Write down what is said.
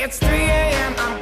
It's 3 a.m.